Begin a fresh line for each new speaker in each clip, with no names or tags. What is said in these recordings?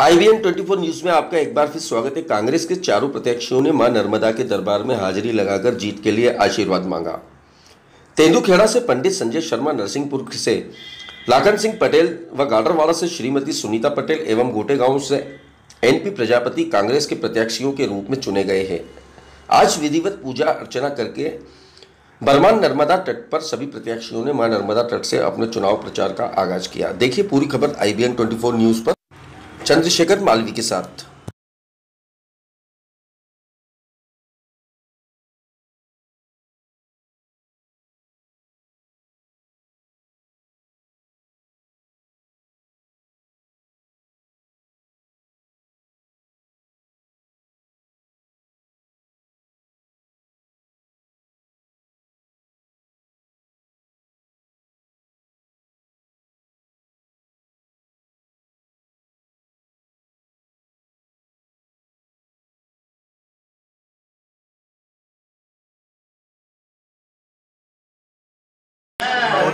IBN 24 news में आपका एक बार फिर स्वागत है। कांग्रेस के चारों प्रत्याशियों ने माँ नर्मदा के दरबार में हाजिरी लगाकर जीत के लिए आशीर्वाद मांगा। तेंदुखेड़ा से पंडित संजय शर्मा नरसिंहपुर से लाखन सिंह पटेल व गाडरवाड़ा से श्रीमती सुनीता पटेल एवं गोटेगांव से एनपी प्रजापति कांग्रेस के प्रत्याशियों के रूप में चुने गए हैं। आज विधिवत पूजा अर्चना करके बरमान नर्मदा तट पर सभी प्रत्याशियों ने माँ नर्मदा तट से अपने चुनाव प्रचार का आगाज़ किया। देखिए पूरी खबर आईबीएन 24 न्यूज़ पर। चंद्रशेखर मालवी के साथ।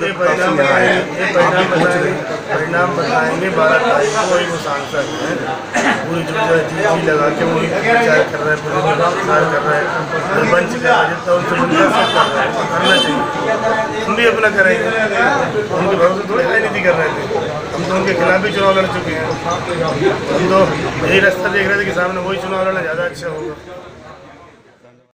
ये परिणाम ये परिणाम बताएँगे परिणाम बताएँगे बारह तारीख को वही वो सांसद हैं। पूरी जो जो जी लगा के वही प्रचार कर रहे हैं पूरे प्रचार कर रहे हैं जो का बनता सब कर रहे हैं करना चाहिए। हम भी अपना करेंगे। उनके भरोसे थोड़ी राजनीति कर रहे थे। हम तो उनके खिलाफ भी चुनाव लड़ चुके हैं। हम तो यही रास्ता देख रहे थे कि सामने वही चुनाव लड़ना ज़्यादा अच्छा होगा।